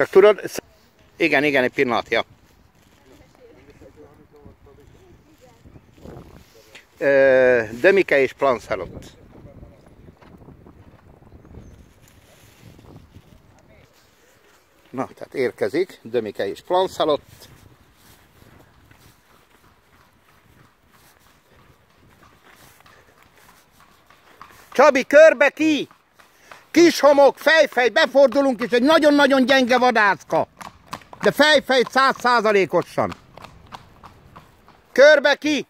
Csak tudod, igen, igen, egy pillanat, ja. Ö, Dömike és Plancelot. Na, tehát érkezik Dömike és Plancelot. Csabi, körbe ki! Kis homok, fejfej, befordulunk, és egy nagyon-nagyon gyenge vadászka. De fejfej száz százalékosan. Körbe ki!